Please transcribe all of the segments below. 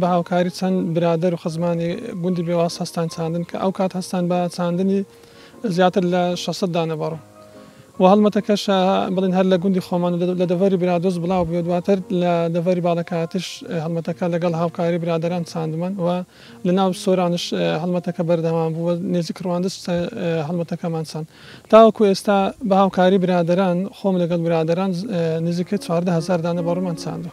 بە هاوکاری چەند برادەر و خزمانی گوندی بێواس هەستان چاندن کە ئەو کات هەستان بە چاندنی زیاتر لە شەش سەد دانە بەڕو و هەڵمەتەکە شا بڵێن هەر لە گوندی خۆمان و لە دەڤەری برادۆست بڵاو بووە دواتر لە دەڤەری باڵەکاتش هەڵمەتەکە لە گەڵ هاوکاری برادەران چاندمان و لە ناو سۆرانش هەڵمەتەکە بەردەوام بوو و نێزیک ڕواندز هەڵمەتەکەمان چاند. تاوەکو ئێستا بە هاوکاری برادەران خۆم لەگەڵ برادەران نزیکەی چواردە هەزار دانە بەڕوومان چاندووە.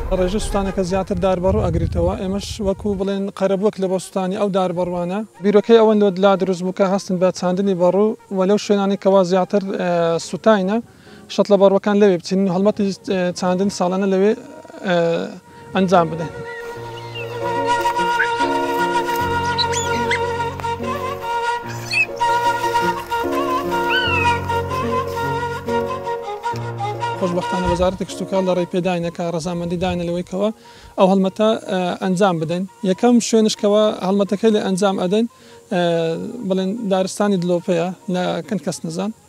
ڕێژەی سوتانەکە زیاتر داربەڕوو ئەگریتەوە، ئێمەش وەکو بڵێن قەرەبووەک لە بۆ سوتانی ئەو داربەڕوانە، بیرۆکەی ئەوەن لۆ دلا دروست بووکە هەستن بە چاندنی بەڕوو و لەو شوێنانەی کەوا زیاتر سوتاینە شەتڵە بەڕووەکان لەوێ بچنین و هەڵمەتی چاندن ساڵانە لەوێ ئەنجام بدەین. خۆشبەختانە وەزارەتی کشتوکاڵ لە ڕێی پێداینە کە ڕزامەندی داینە لەوەی کەەوە ئەو هەڵمەتە ئەنجام بدەین یەکەم شوێنشکەوە هەڵمەتەکەی لە ئەنجام ئەدەین بڵێن دارستانی دلۆپەیە لە کەند کەس نزان